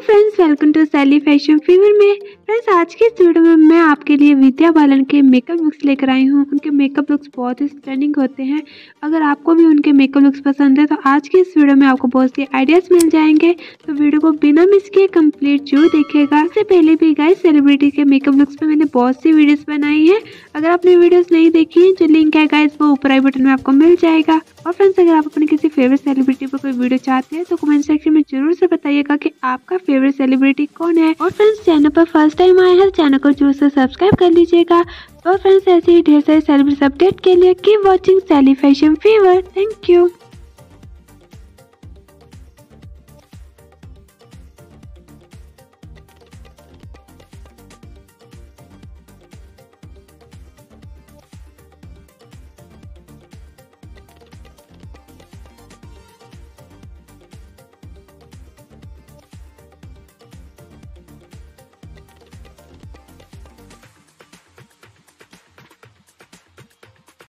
Friends welcome to Sally fashion fever में। Friends, आज के इस वीडियो में मैं आपके लिए विद्या बालन के मेकअप लुक्स लेकर आई हूँ। उनके मेकअप लुक्स बहुत ही स्टनिंग होते हैं। अगर आपको भी उनके मेकअप लुक्स पसंद है तो आज के इस वीडियो में आपको बहुत सी आइडियाज़ मिल जाएँगे। तो वीडियो को बिना मिस किए कंप्लीट ज़रूर देखेगा इससे पहले भी गाइस सेलिब्रिटी के मेकअप लुक्स पे मैंने बहुत सी वीडियोस बनाई है। अगर आपने वीडियोस नहीं देखी है, जो लिंक है गाइस वो ऊपर आई बटन में आपको मिल जाएगा। और फ्रेंड्स अगर आप अपने किसी फेवरेट सेलिब्रिटी पर कोई वीडियो चाहते हैं तो कमेंट सेक्शन में ज़रूर से बताइएगा कि आपका फेवरेट सेलिब्रिटी कौन है। और फ्रेंड्स चैनल पर फ़र्स्ट टाइम आए हैं चैनल को ज़रूर से सब्सक्राइब कर लीजिएगा। और फ्रेंड्स ऐसे ही ढेर सारे सेलिब्रिटी अपडेट के लिए की वॉचिंग सेली फ़ैशन फीवर थैंक यू